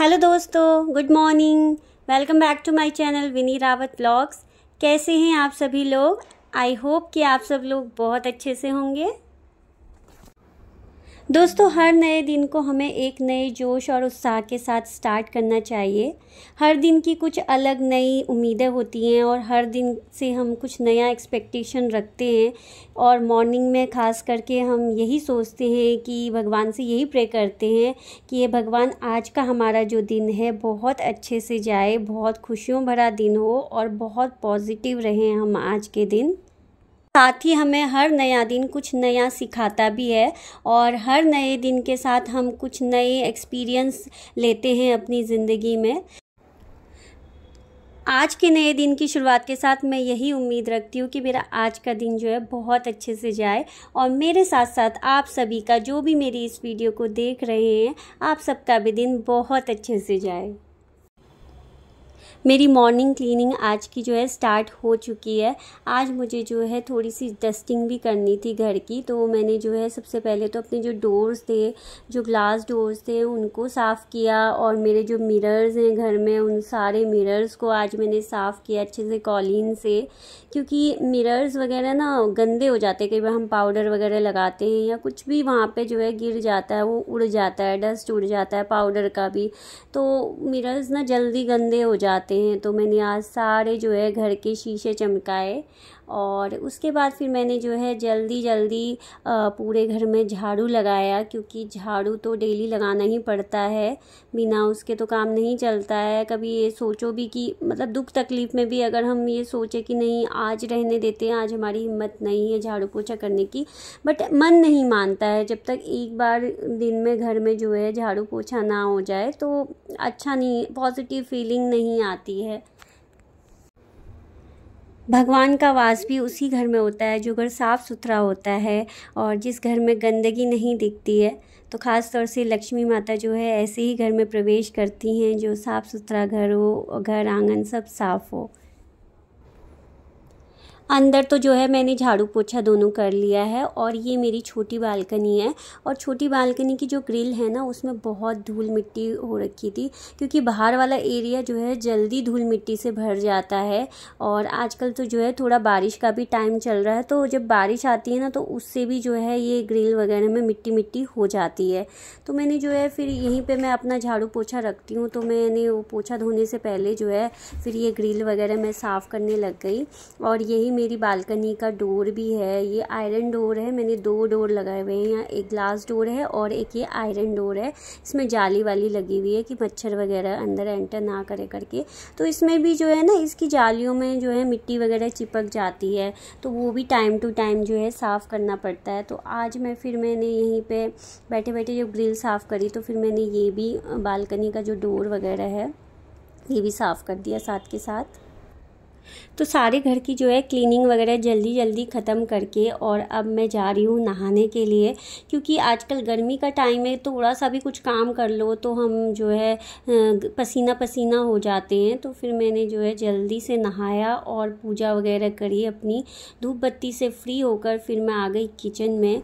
Hello दोस्तों, good morning. Welcome back to my channel Vinny Rawat vlogs. कैसे हैं आप सभी लोग? आई होप कि आप सब लोग बहुत अच्छे से होंगे। दोस्तों, हर नए दिन को हमें एक नए जोश और उत्साह के साथ स्टार्ट करना चाहिए। हर दिन की कुछ अलग नई उम्मीदें होती हैं और हर दिन से हम कुछ नया एक्सपेक्टेशन रखते हैं और मॉर्निंग में ख़ास करके हम यही सोचते हैं कि भगवान से यही प्रे करते हैं कि ये भगवान आज का हमारा जो दिन है, बहुत अच्छे से जाए, बहुत खुशियों भरा दिन हो और बहुत पॉजिटिव रहें हम आज के दिन। साथ ही हमें हर नया दिन कुछ नया सिखाता भी है और हर नए दिन के साथ हम कुछ नए एक्सपीरियंस लेते हैं अपनी ज़िंदगी में। आज के नए दिन की शुरुआत के साथ मैं यही उम्मीद रखती हूँ कि मेरा आज का दिन जो है बहुत अच्छे से जाए और मेरे साथ साथ आप सभी का जो भी मेरी इस वीडियो को देख रहे हैं, आप सबका भी दिन बहुत अच्छे से जाए। मेरी मॉर्निंग क्लीनिंग आज की जो है स्टार्ट हो चुकी है। आज मुझे जो है थोड़ी सी डस्टिंग भी करनी थी घर की तो मैंने जो है सबसे पहले तो अपने जो डोर्स थे, जो ग्लास डोर्स थे, उनको साफ़ किया और मेरे जो मिरर्स हैं घर में, उन सारे मिरर्स को आज मैंने साफ़ किया अच्छे से कॉलिन से, क्योंकि मिरर्स वगैरह ना गंदे हो जाते हैं। कई बार हम पाउडर वगैरह लगाते हैं या कुछ भी वहाँ पे जो है गिर जाता है, वो उड़ जाता है डस्ट उड़ जाता है पाउडर का भी। तो मिरर्स ना जल्दी गंदे हो जाते जाते हैं तो मैंने आज सारे जो है घर के शीशे चमकाए और उसके बाद फिर मैंने जो है जल्दी जल्दी पूरे घर में झाड़ू लगाया, क्योंकि झाड़ू तो डेली लगाना ही पड़ता है। बिना उसके तो काम नहीं चलता है। कभी ये सोचो भी कि मतलब दुख तकलीफ़ में भी अगर हम ये सोचे कि नहीं, आज रहने देते हैं, आज हमारी हिम्मत नहीं है झाड़ू पोछा करने की। बट मन नहीं मानता है। जब तक एक बार दिन में घर में जो है झाड़ू पोछा ना हो जाए तो अच्छा नहीं पॉजिटिव फीलिंग नहीं आती है। भगवान का वास भी उसी घर में होता है, जो घर साफ़ सुथरा होता है और जिस घर में गंदगी नहीं दिखती है। तो ख़ास तौर से लक्ष्मी माता जो है, ऐसे ही घर में प्रवेश करती हैं, जो साफ़ सुथरा घर हो, घर आँगन सब साफ़ हो। अंदर तो जो है मैंने झाड़ू पोछा दोनों कर लिया है और ये मेरी छोटी बालकनी है और छोटी बालकनी की जो ग्रिल है ना, उसमें बहुत धूल मिट्टी हो रखी थी क्योंकि बाहर वाला एरिया जो है जल्दी धूल मिट्टी से भर जाता है और आजकल तो जो है थोड़ा बारिश का भी टाइम चल रहा है तो जब बारिश आती है ना तो उससे भी जो है ये ग्रिल वगैरह में मिट्टी मिट्टी हो जाती है। तो मैंने जो है फिर यहीं पर मैं अपना झाड़ू पोछा रखती हूँ तो मैंने वो पोछा धोने से पहले जो है फिर ये ग्रिल वगैरह मैं साफ़ करने लग गई और यही मेरी बालकनी का डोर भी है, ये आयरन डोर है, मैंने दो डोर लगाए हुए हैं, यहाँ एक ग्लास डोर है और एक ये आयरन डोर है। इसमें जाली वाली लगी हुई है कि मच्छर वगैरह अंदर एंटर ना करे करके। तो इसमें भी जो है ना, इसकी जालियों में जो है मिट्टी वगैरह चिपक जाती है तो वो भी टाइम टू टाइम जो है साफ़ करना पड़ता है। तो आज मैं फिर मैंने यहीं पे बैठे बैठे जब ग्रिल साफ़ करी तो फिर मैंने ये भी बालकनी का जो डोर वगैरह है, ये भी साफ़ कर दिया साथ के साथ। तो सारे घर की जो है क्लीनिंग वगैरह जल्दी जल्दी ख़त्म करके और अब मैं जा रही हूँ नहाने के लिए, क्योंकि आजकल गर्मी का टाइम है, थोड़ा सा भी कुछ काम कर लो तो हम जो है पसीना पसीना हो जाते हैं। तो फिर मैंने जो है जल्दी से नहाया और पूजा वगैरह करी अपनी। धूप बत्ती से फ्री होकर फिर मैं आ गई किचन में।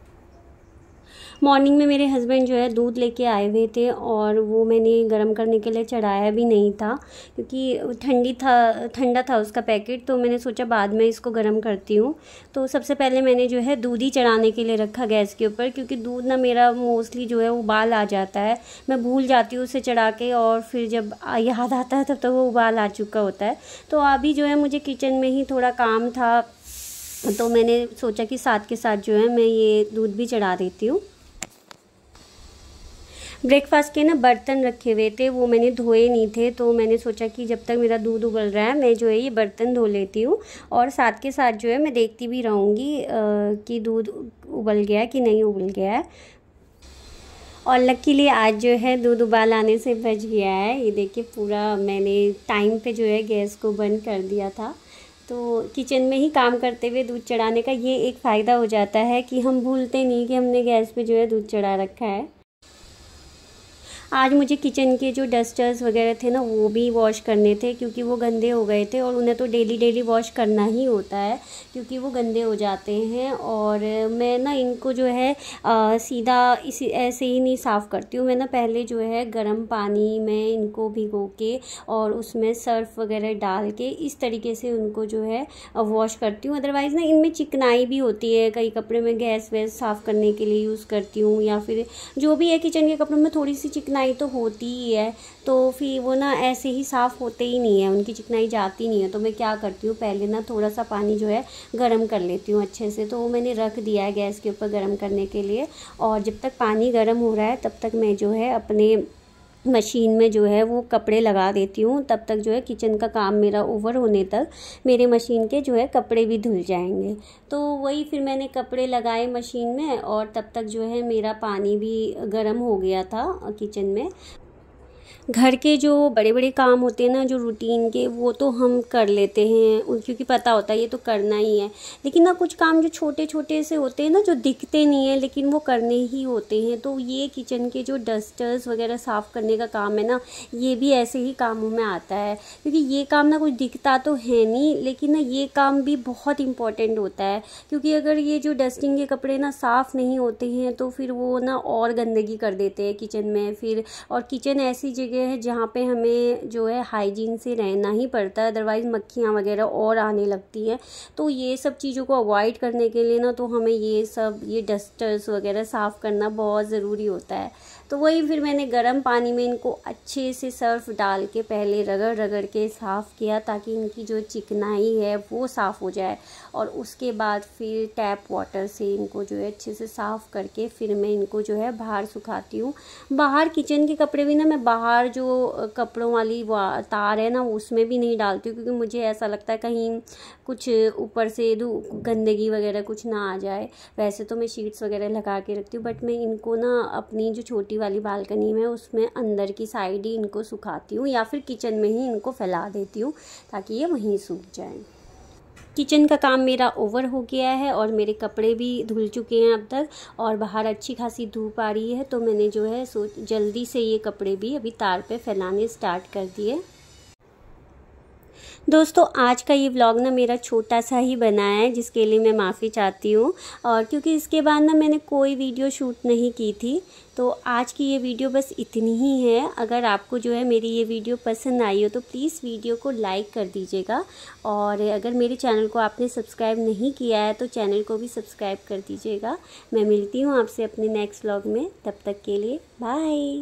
मॉर्निंग में मेरे हस्बैंड जो है दूध लेके आए हुए थे और वो मैंने गर्म करने के लिए चढ़ाया भी नहीं था क्योंकि ठंडी था, ठंडा था उसका पैकेट तो मैंने सोचा बाद में इसको गर्म करती हूँ। तो सबसे पहले मैंने जो है दूध ही चढ़ाने के लिए रखा गैस के ऊपर क्योंकि दूध ना मेरा मोस्टली जो है उबाल आ जाता है। मैं भूल जाती हूँ उसे चढ़ा के और फिर जब याद आता है तब तक तो वो उबाल आ चुका होता है। तो अभी जो है मुझे किचन में ही थोड़ा काम था तो मैंने सोचा कि साथ के साथ जो है मैं ये दूध भी चढ़ा देती हूँ। ब्रेकफास्ट के ना बर्तन रखे हुए थे, वो मैंने धोए नहीं थे तो मैंने सोचा कि जब तक मेरा दूध उबल रहा है, मैं जो है ये बर्तन धो लेती हूँ और साथ के साथ जो है मैं देखती भी रहूँगी कि दूध उबल गया है कि नहीं उबल गया है। और लकीली आज जो है दूध उबाल आने से बच गया है। ये देखिए पूरा मैंने टाइम पे जो है गैस को बंद कर दिया था। तो किचन में ही काम करते हुए दूध चढ़ाने का ये एक फ़ायदा हो जाता है कि हम भूलते नहीं कि हमने गैस पे जो है दूध चढ़ा रखा है। आज मुझे किचन के जो डस्टर्स वगैरह थे ना वो भी वॉश करने थे क्योंकि वो गंदे हो गए थे और उन्हें तो डेली डेली वॉश करना ही होता है क्योंकि वो गंदे हो जाते हैं। और मैं ना इनको जो है आ, सीधा इसी ऐसे ही नहीं साफ़ करती हूँ। मैं ना पहले जो है गर्म पानी में इनको भिगो के और उसमें सर्फ वगैरह डाल के इस तरीके से उनको जो है वॉश करती हूँ। अदरवाइज़ ना इनमें चिकनाई भी होती है कई कपड़े में गैस वैस साफ़ करने के लिए यूज़ करती हूँ या फिर जो भी है किचन के कपड़ों में थोड़ी सी चिकनाई तो होती ही है तो फिर वो ना ऐसे ही साफ़ होते ही नहीं है, उनकी चिकनाई जाती नहीं है। तो मैं क्या करती हूँ, पहले ना थोड़ा सा पानी जो है गर्म कर लेती हूँ अच्छे से। तो वो मैंने रख दिया है गैस के ऊपर गर्म करने के लिए, और जब तक पानी गर्म हो रहा है, तब तक मैं जो है अपने मशीन में जो है वो कपड़े लगा देती हूँ, तब तक जो है किचन का काम मेरा ओवर होने तक मेरे मशीन के जो है कपड़े भी धुल जाएँगे। तो वही फिर मैंने कपड़े लगाए मशीन में और तब तक जो है मेरा पानी भी गर्म हो गया था किचन में। घर के जो बड़े बड़े काम होते हैं ना, जो रूटीन के, वो तो हम कर लेते हैं। क्योंकि पता होता है, ये तो करना ही है। लेकिन ना, कुछ काम जो छोटे छोटे से होते हैं ना, जो दिखते नहीं है, लेकिन वो करने ही होते हैं। तो ये किचन के जो डस्टर्स वगैरह साफ़ करने का काम है ना, ये भी ऐसे ही कामों में आता है। क्योंकि ये काम ना कुछ दिखता तो है नहीं, लेकिन ना, ये काम भी बहुत इंपॉर्टेंट होता है। क्योंकि अगर ये जो डस्टिंग के कपड़े ना, साफ़ नहीं होते हैं तो फिर वो ना, और गंदगी कर देते हैं किचन में। फिर, और किचन ऐसी जगह है जहाँ पे हमें जो है हाइजीन से रहना ही पड़ता है अदरवाइज़ मक्खियाँ वगैरह और आने लगती हैं। तो ये सब चीज़ों को अवॉइड करने के लिए ना तो हमें ये सब, ये डस्टर्स वगैरह साफ़ करना बहुत ज़रूरी होता है। तो वही फिर मैंने गर्म पानी में इनको अच्छे से सर्फ डाल के पहले रगड़ रगड़ के साफ़ किया ताकि इनकी जो चिकनाई है वो साफ़ हो जाए। और उसके बाद फिर टैप वाटर से इनको जो है अच्छे से साफ़ करके फिर मैं इनको जो है बाहर सुखाती हूँ। बाहर किचन के कपड़े भी ना मैं बाहर जो कपड़ों वाली तार है ना उसमें भी नहीं डालती हूँ, क्योंकि मुझे ऐसा लगता है कहीं कुछ ऊपर से गंदगी वगैरह कुछ ना आ जाए। वैसे तो मैं शीट्स वगैरह लगा के रखती हूँ बट मैं इनको ना अपनी जो छोटी छोटी वाली बालकनी में उसमें अंदर की साइड ही इनको सुखाती हूँ या फिर किचन में ही इनको फैला देती हूँ ताकि ये वहीं सूख जाएँ। किचन का काम मेरा ओवर हो गया है और मेरे कपड़े भी धुल चुके हैं अब तक और बाहर अच्छी खासी धूप आ रही है तो मैंने जो है सोच जल्दी से ये कपड़े भी अभी तार पे फैलाने स्टार्ट कर दिए। दोस्तों, आज का ये व्लॉग ना मेरा छोटा सा ही बना है, जिसके लिए मैं माफ़ी चाहती हूँ। और क्योंकि इसके बाद ना मैंने कोई वीडियो शूट नहीं की थी तो आज की ये वीडियो बस इतनी ही है। अगर आपको जो है मेरी ये वीडियो पसंद आई हो तो प्लीज़ वीडियो को लाइक कर दीजिएगा। और अगर मेरे चैनल को आपने सब्सक्राइब नहीं किया है तो चैनल को भी सब्सक्राइब कर दीजिएगा। मैं मिलती हूँ आपसे अपने नेक्स्ट व्लॉग में। तब तक के लिए बाय